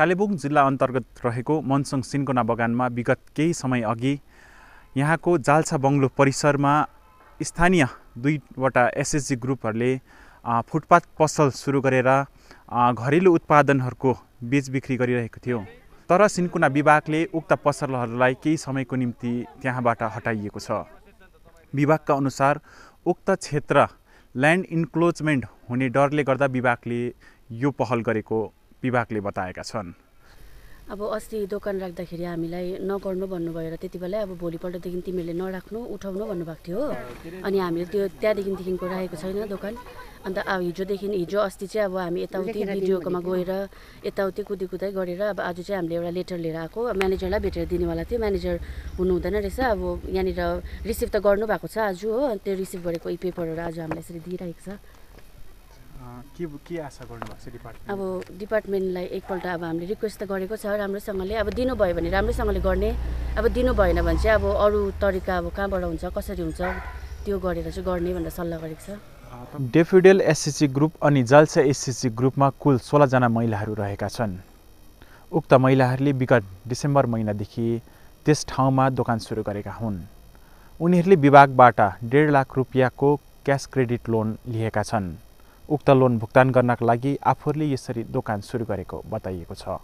कालेबुङ जिल्ला अन्तर्गत रहेको मनसङ सिन्कोना बगानमा विगत केही समय अघि यहाँको जाल्छा बङ्गलो परिसरमा स्थानीय दुईवटा एसएचजी ग्रुपहरूले फुटपाथ पसल सुरु गरेर घरेलु उत्पादनहरूको बेचबिक्री गरिरहेको थियो। तर सिन्कोना विभागले उक्त पसलहरूलाई केही समयको निम्ति त्यहाँबाट हटाइएको छ। विभागका अनुसार उक्त क्षेत्र ल्यान्ड इन्क्लोजमेन्ट हुने डरले गर्दा विभागले यो पहल गरेको विभागले बताएका छन्। अब अस्ति दोकान राख्दाखेरि हामीलाई नगर्नु भन्नुभयो र त्यति बेलै अब भोलिपल्टदेखि तिमीहरूले नराख्नु उठाउनु भन्नुभएको थियो हो। अनि हामीले त्यो त्यहाँदेखिदेखिको राखेको छैन दोकान। अन्त अब हिजोदेखि हिजो अस्ति चाहिँ अब हामी यताउति बिडिओकोमा गएर यताउति कुदी कुदाइ गरेर अब आज चाहिँ हामीले एउटा लेटर लिएर आएको। म्यानेजरलाई भेटेर दिनेवाला थियो। म्यानेजर हुनु हुँदैन रहेछ। अब यहाँनिर रिसिभ त गर्नुभएको छ आज हो। त्यो रिसिभ गरेको यी पेपरहरू आज हामीलाई यसरी दिइरहेको छ। के के आशा गर्नुभएको छ डिपार्टमेन्ट अब डिपार्टमेन्टलाई एकपल्ट अब हामीले रिक्वेस्ट त गरेको छ राम्रोसँगले अब दिनुभयो भने राम्रैसँगले गर्ने। अब दिनु भएन भने चाहिँ अब अरू तरिका अब कहाँबाट हुन्छ कसरी हुन्छ त्यो गरेर चाहिँ गर्ने भनेर सल्लाह गरेको छ। डेफिडेल एसएससी ग्रुप अनि जाल्सा एसएससी ग्रुपमा कुल सोह्रजना महिलाहरू रहेका छन्। उक्त महिलाहरूले विगत डिसेम्बर महिनादेखि त्यस ठाउँमा दोकान सुरु गरेका हुन्। उनीहरूले विभागबाट डेढ लाख रुपियाँको क्यास क्रेडिट लोन लिएका छन्। उक्त लोन भुक्तान गर्नका लागि आफूहरूले यसरी दोकान सुरु गरेको बताइएको छ।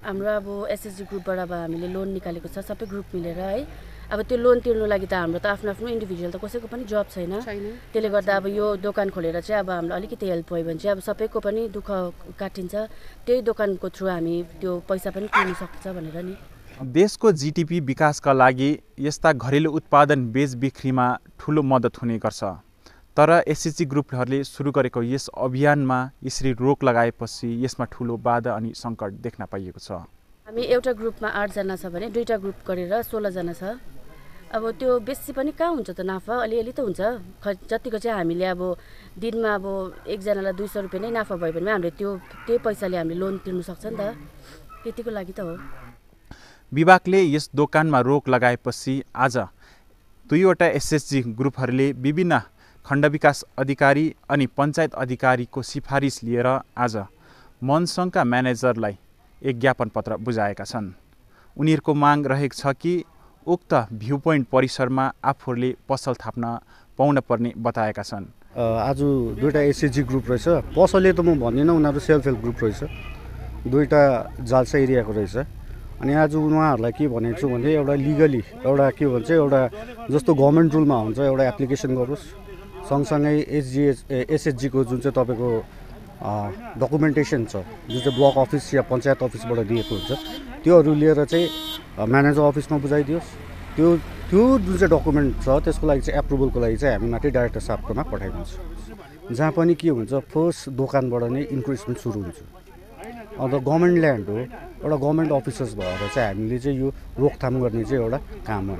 हाम्रो अब एसएसजी ग्रुपबाट अब हामीले लोन निकालेको छ सबै ग्रुप मिलेर है। अब त्यो लोन तिर्नु लागि त हाम्रो त आफ्नो आफ्नो इन्डिभिजुअल त कसैको पनि जब छैन। त्यसले गर्दा अब यो दोकान खोलेर चाहिँ अब हामीलाई अलिकति हेल्प भयो भने चाहिँ अब सबैको पनि दुःख काटिन्छ। त्यही दोकानको थ्रु हामी त्यो पैसा पनि तिर्नु सक्छ भनेर नि। देशको जिडिपी विकासका लागि यस्ता घरेलु उत्पादन बेचबिक्रीमा ठुलो मद्दत हुने गर्छ। तर एसएचजी ग्रुपहरूले सुरु गरेको यस अभियानमा यसरी रोक लगाएपछि यसमा ठुलो बाधा अनि सङ्कट देख्न पाइएको छ। हामी एउटा ग्रुपमा आठजना छ भने दुईवटा ग्रुप गरेर सोह्रजना छ। अब त्यो बेसी पनि कहाँ हुन्छ त नाफा? अलिअलि त हुन्छ। ख जतिको चाहिँ हामीले अब दिनमा अब एकजनालाई दुई सौ रुपियाँ नै नाफा भयो भने हामीले त्यो त्यही पैसाले हामीले लोन तिर्नु सक्छ नि त। त्यतिको लागि त हो। विभागले यस दोकानमा रोक लगाएपछि आज दुईवटा एसएचजी ग्रुपहरूले विभिन्न खण्ड विकास अधिकारी अनि पञ्चायत अधिकारीको सिफारिस लिएर आज मनसङका म्यानेजरलाई एक ज्ञापन पत्र बुझाएका छन्। उनीहरूको माग रहेको छ कि उक्त भ्यू पोइन्ट परिसरमा आफूहरूले पसल थाप्न पाउन पर्ने बताएका छन्। आज दुइटा एसएचजी ग्रुप रहेछ। पसलले त म भन्दिनँ उनीहरू सेल्फ हेल्प ग्रुप रहेछ। दुइटा जाल्सा एरियाको रहेछ। अनि आज उहाँहरूलाई के भनेको छु भने एउटा लिगली एउटा के भन्छ एउटा जस्तो गभर्मेन्ट रुलमा हुन्छ एउटा एप्लिकेसन गरोस्। सँगसँगै एसजिएच एसएचजीको जुन चाहिँ तपाईँको डकुमेन्टेसन छ जुन चाहिँ ब्लक अफिस या पञ्चायत अफिसबाट दिएको हुन्छ त्योहरू लिएर चाहिँ म्यानेजर अफिसमा बुझाइदियोस्। त्यो त्यो जुन चाहिँ डकुमेन्ट छ त्यसको लागि चाहिँ एप्रुभलको लागि चाहिँ हामी माथि डाइरेक्टर साहबकोमा पठाइदिन्छौँ। जहाँ पनि के हुन्छ फर्स्ट दोकानबाट नै इन्क्रिजमेन्ट सुरु हुन्छ। अन्त गभर्मेन्ट ल्यान्ड हो एउटा गभर्मेन्ट अफिसर्स भएर चाहिँ हामीले चाहिँ यो रोकथाम गर्ने चाहिँ एउटा काम हो।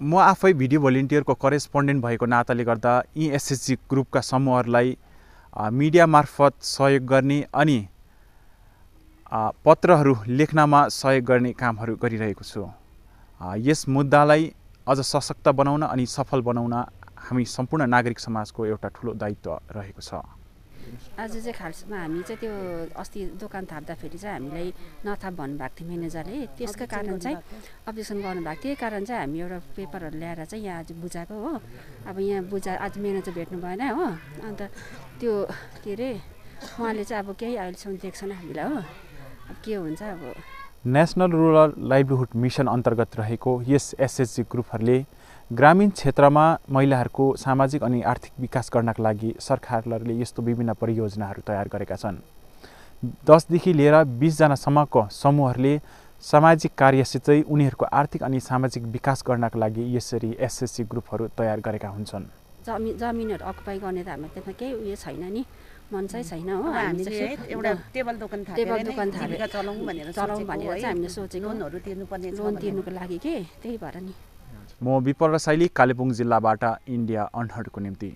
म आफै भिडियो भोलिन्टियरको करेस्पोन्डेन्ट भएको नाताले गर्दा यी एसएचजी ग्रुपका समूहहरूलाई मिडिया मार्फत सहयोग गर्ने अनि पत्रहरू लेख्नमा सहयोग गर्ने कामहरू गरिरहेको छु। यस मुद्दालाई अझ सशक्त बनाउन अनि सफल बनाउन हामी सम्पूर्ण नागरिक समाजको एउटा ठुलो दायित्व रहेको छ। आज चाहिँ खासमा हामी चाहिँ त्यो अस्ति दोकान थाप्दाखेरि चाहिँ हामीलाई नथाप भन्नुभएको थियो म्यानेजरले। त्यसको कारण चाहिँ अब्जेक्सन गर्नुभएको थियो। त्यही कारण चाहिँ हामी एउटा पेपरहरू ल्याएर चाहिँ यहाँ आज बुझाएको हो। अब यहाँ बुझा आज म्यानेजर भेट्नु भएन हो। अन्त त्यो के अरे उहाँले चाहिँ अब केही अहिलेसम्म दिएको छैन हामीलाई हो। अब के हुन्छ अब। नेसनल रुरल लाइभलीहुड मिसन अन्तर्गत रहेको यस एसएचजी ग्रुपहरूले ग्रामीण क्षेत्रमा महिलाहरूको सामाजिक अनि आर्थिक विकास गर्नका लागि सरकारहरूले यस्तो विभिन्न परियोजनाहरू तयार गरेका छन्। दसदेखि लिएर बिसजनासम्मको समूहहरूले सामाजिक कार्यसितै उनीहरूको आर्थिक अनि सामाजिक विकास गर्नका लागि यसरी एसएससी ग्रुपहरू तयार गरेका हुन्छन्। जमिन जमिनहरू अकुपाई गर्ने त हाम्रो त्यसमा केही उयो छैन नि। मन चाहिँ छैन हो। हामीले एउटा टेबल दोकान टेबल चलाउँ भनेर चलाउँ भनेर। चाहिँ हामीले सोचेको। लोनहरू तिर्नुपर्ने लोन। तिर्नुको लागि के? त्यही भएर नि। म विपल शैली कालेबुङ जिल्लाबाट इन्डिया अनहडको निम्ति।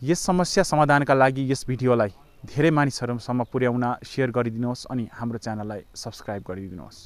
यस समस्या समाधानका लागि यस भिडियोलाई धेरै मानिसहरूसम्म पुर्याउन सेयर गरिदिनुहोस् अनि हाम्रो च्यानललाई सब्सक्राइब गरिदिनुहोस्।